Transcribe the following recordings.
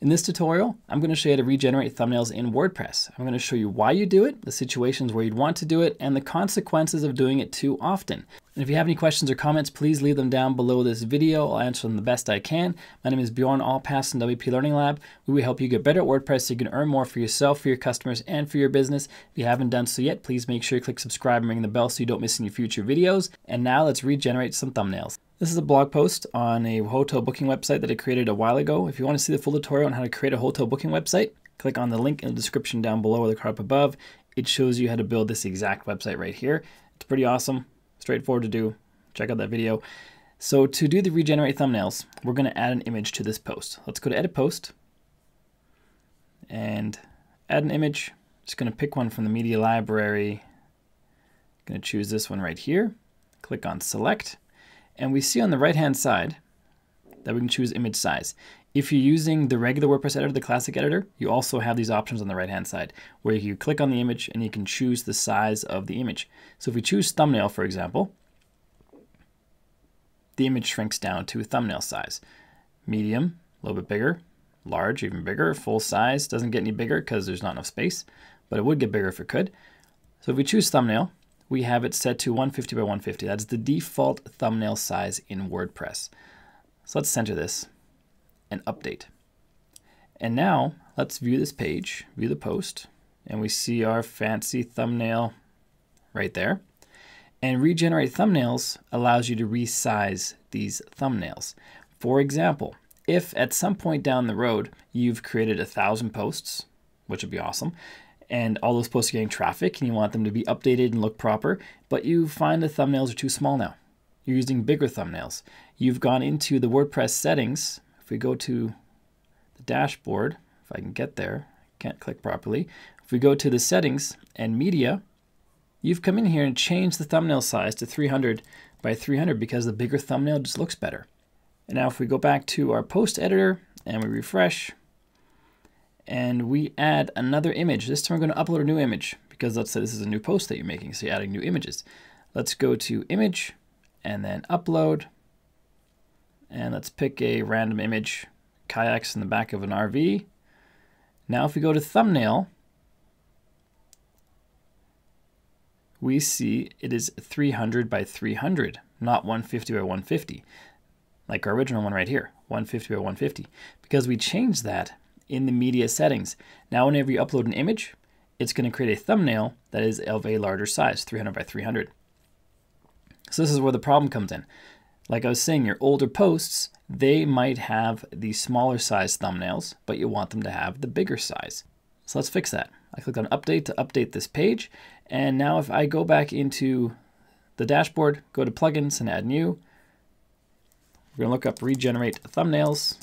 In this tutorial, I'm going to show you how to regenerate thumbnails in WordPress. I'm going to show you why you do it, the situations where you'd want to do it, and the consequences of doing it too often. And if you have any questions or comments, please leave them down below this video. I'll answer them the best I can. My name is Bjorn Allpas from WP Learning Lab. We will help you get better at WordPress so you can earn more for yourself, for your customers, and for your business. If you haven't done so yet, please make sure you click subscribe and ring the bell so you don't miss any future videos. And now let's regenerate some thumbnails. This is a blog post on a hotel booking website that I created a while ago. If you want to see the full tutorial on how to create a hotel booking website, click on the link in the description down below or the card up above. It shows you how to build this exact website right here. It's pretty awesome, straightforward to do. Check out that video. So to do the regenerate thumbnails, we're going to add an image to this post. Let's go to edit post and add an image. Just going to pick one from the media library. I'm Going to choose this one right here. Click on select and we see on the right hand side that we can choose image size. If you're using the regular WordPress editor, the classic editor, you also have these options on the right hand side where you click on the image and you can choose the size of the image. So if we choose thumbnail, for example, the image shrinks down to thumbnail size. Medium, a little bit bigger, large, even bigger, full size, doesn't get any bigger because there's not enough space, but it would get bigger if it could. So if we choose thumbnail, we have it set to 150 by 150. That's the default thumbnail size in WordPress. So let's center this and update. And now let's view this page, view the post, and we see our fancy thumbnail right there. And regenerate thumbnails allows you to resize these thumbnails. For example, if at some point down the road you've created a thousand posts, which would be awesome, and all those posts are getting traffic and you want them to be updated and look proper, but you find the thumbnails are too small now. You're using bigger thumbnails. You've gone into the WordPress settings. If we go to the dashboard, if I can get there, can't click properly. If we go to the settings and media, you've come in here and changed the thumbnail size to 300 by 300 because the bigger thumbnail just looks better. And now if we go back to our post editor and we refresh, and we add another image. This time we're going to upload a new image because let's say this is a new post that you're making, so you're adding new images. Let's go to image and then upload. And let's pick a random image, kayaks in the back of an RV. Now if we go to thumbnail, we see it is 300 by 300, not 150 by 150, like our original one right here, 150 by 150. Because we changed that in the media settings. Now whenever you upload an image, it's going to create a thumbnail that is of a larger size, 300 by 300. So this is where the problem comes in. Like I was saying, your older posts, they might have the smaller size thumbnails, but you want them to have the bigger size. So let's fix that. I click on update to update this page. And now if I go back into the dashboard, go to plugins and add new, we're gonna look up regenerate thumbnails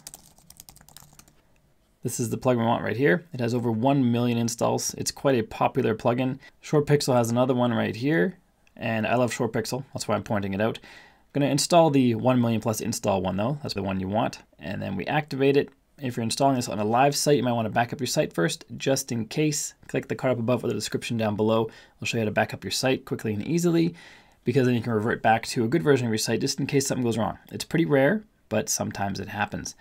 this is the plugin we want right here. It has over 1 million installs. It's quite a popular plugin. ShortPixel has another one right here, and I love ShortPixel. That's why I'm pointing it out. I'm going to install the 1 million plus install one though. That's the one you want. And then we activate it. If you're installing this on a live site, you might want to back up your site first, just in case. Click the card up above or the description down below. I'll show you how to back up your site quickly and easily, because then you can revert back to a good version of your site just in case something goes wrong. It's pretty rare, but sometimes it happens.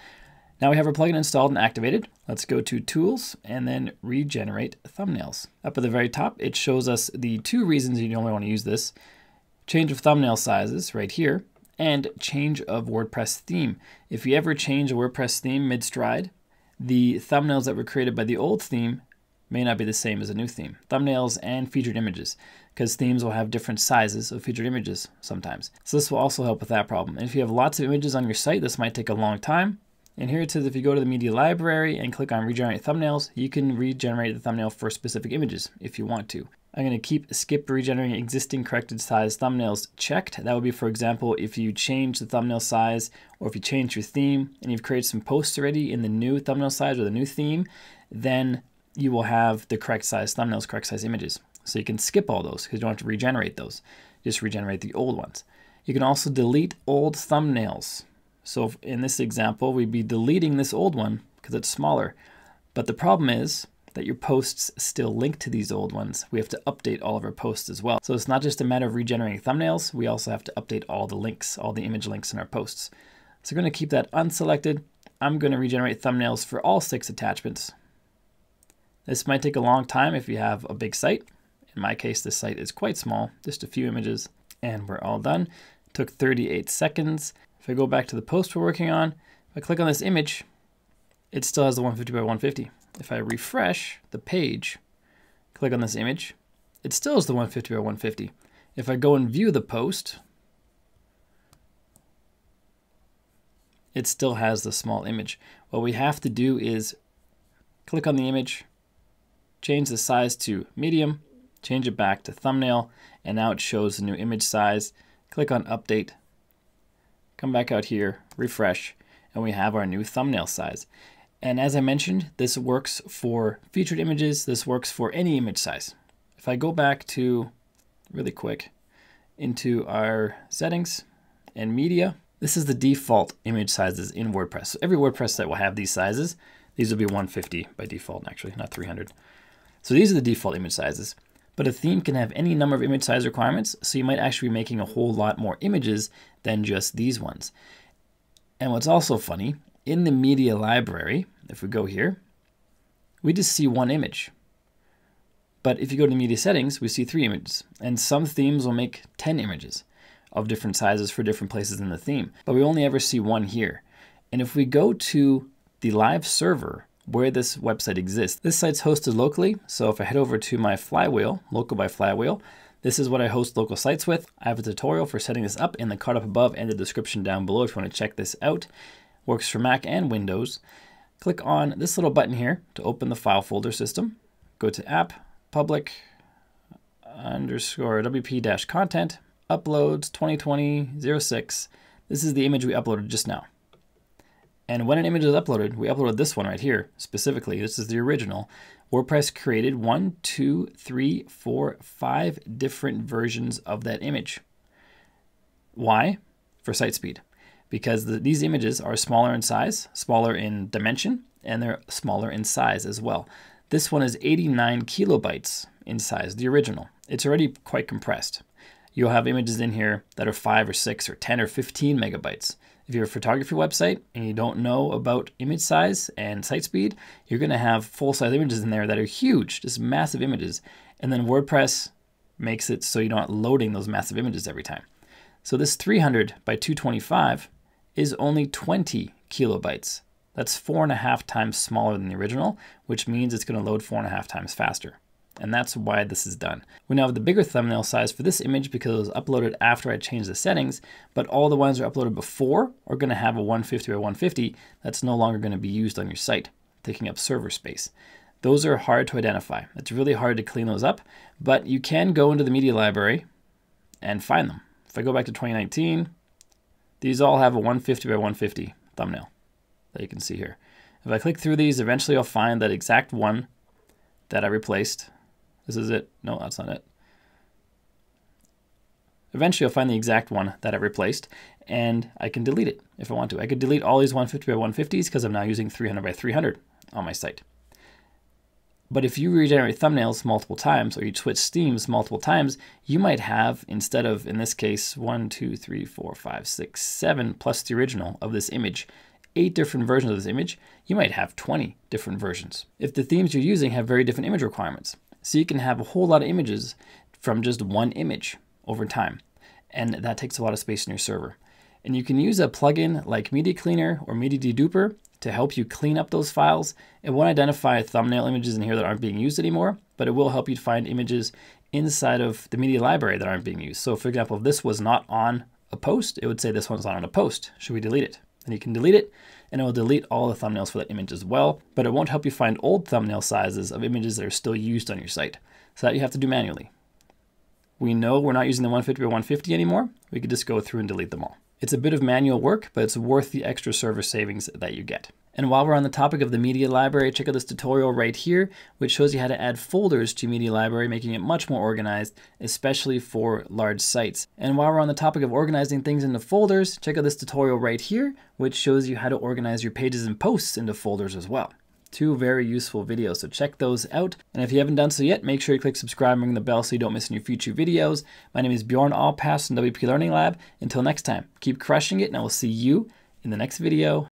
Now we have our plugin installed and activated. Let's go to Tools and then Regenerate Thumbnails. Up at the very top, it shows us the two reasons you only want to use this. Change of thumbnail sizes right here, and change of WordPress theme. If you ever change a WordPress theme mid-stride, the thumbnails that were created by the old theme may not be the same as a new theme. Thumbnails and featured images, because themes will have different sizes of featured images sometimes. So this will also help with that problem. And if you have lots of images on your site, this might take a long time. And here it says if you go to the media library and click on regenerate thumbnails, you can regenerate the thumbnail for specific images if you want to. I'm going to keep skip regenerating existing corrected size thumbnails checked. That would be, for example, if you change the thumbnail size or if you change your theme and you've created some posts already in the new thumbnail size or the new theme, then you will have the correct size thumbnails, correct size images. So you can skip all those because you don't have to regenerate those. Just regenerate the old ones. You can also delete old thumbnails. So in this example, we'd be deleting this old one because it's smaller. But the problem is that your posts still link to these old ones. We have to update all of our posts as well. So it's not just a matter of regenerating thumbnails, we also have to update all the links, all the image links in our posts. So we're going to keep that unselected, I'm going to regenerate thumbnails for all six attachments. This might take a long time if you have a big site. In my case, this site is quite small, just a few images, and we're all done. It took 38 seconds. If I go back to the post we're working on, if I click on this image, it still has the 150 by 150. If I refresh the page, click on this image, it still is the 150 by 150. If I go and view the post, it still has the small image. What we have to do is click on the image, change the size to medium, change it back to thumbnail, and now it shows the new image size. Click on update, come back out here, refresh, and we have our new thumbnail size. And as I mentioned, this works for featured images. This works for any image size. If I go back to, really quick, into our settings and media, this is the default image sizes in WordPress. So every WordPress site will have these sizes. These will be 150 by default, actually, not 300. So these are the default image sizes. But a theme can have any number of image size requirements, so you might actually be making a whole lot more images than just these ones. And what's also funny, in the media library, if we go here, we just see one image. But if you go to the media settings, we see three images. And some themes will make 10 images of different sizes for different places in the theme. But we only ever see one here. And if we go to the live server where this website exists, this site's hosted locally. So if I head over to my flywheel, local by flywheel, this is what I host local sites with. I have a tutorial for setting this up in the card up above and the description down below if you want to check this out. Works for Mac and Windows. Click on this little button here to open the file folder system. Go to app, public, underscore wp content, uploads 2020 06. This is the image we uploaded just now. And when an image is uploaded, we uploaded this one right here specifically. This is the original. WordPress created one, two, three, four, five different versions of that image. Why? For site speed because the, these images are smaller in size, smaller in dimension, and they're smaller in size as well. This one is 89 kilobytes in size, the original. It's already quite compressed. You'll have images in here that are 5 or 6 or 10 or 15 megabytes. If you're a photography website and you don't know about image size and site speed, you're going to have full size images in there that are huge, just massive images. And then WordPress makes it so you're not loading those massive images every time. So this 300 by 225 is only 20 kilobytes. That's four and a half times smaller than the original, which means it's going to load four and a half times faster. And that's why this is done. We now have the bigger thumbnail size for this image because it was uploaded after I changed the settings, but all the ones that are uploaded before are going to have a 150 by 150 that's no longer going to be used on your site, taking up server space. Those are hard to identify. It's really hard to clean those up, but you can go into the media library and find them. If I go back to 2019, these all have a 150 by 150 thumbnail that you can see here. If I click through these, eventually I'll find that exact one that I replaced. This is it. No, that's not it. Eventually I'll find the exact one that I replaced and I can delete it if I want to. I could delete all these 150 by 150s because I'm now using 300 by 300 on my site. But if you regenerate thumbnails multiple times or you switch themes multiple times, you might have, instead of, in this case, one, two, three, four, five, six, seven, plus the original of this image, eight different versions of this image, you might have 20 different versions. If the themes you're using have very different image requirements. So you can have a whole lot of images from just one image over time. And that takes a lot of space in your server. And you can use a plugin like Media Cleaner or Media Deduper to help you clean up those files. It won't identify thumbnail images in here that aren't being used anymore, but it will help you find images inside of the media library that aren't being used. So for example, if this was not on a post, it would say this one's not on a post. Should we delete it? Then you can delete it and it will delete all the thumbnails for that image as well, but it won't help you find old thumbnail sizes of images that are still used on your site. So that you have to do manually. We know we're not using the 150 by 150 anymore. We could just go through and delete them all. It's a bit of manual work, but it's worth the extra server savings that you get. And while we're on the topic of the media library, check out this tutorial right here, which shows you how to add folders to media library, making it much more organized, especially for large sites. And while we're on the topic of organizing things into folders, check out this tutorial right here, which shows you how to organize your pages and posts into folders as well. Two very useful videos, so check those out. And if you haven't done so yet, make sure you click subscribe and ring the bell so you don't miss any future videos. My name is Bjorn Allpas from WP Learning Lab. Until next time, keep crushing it, and I will see you in the next video.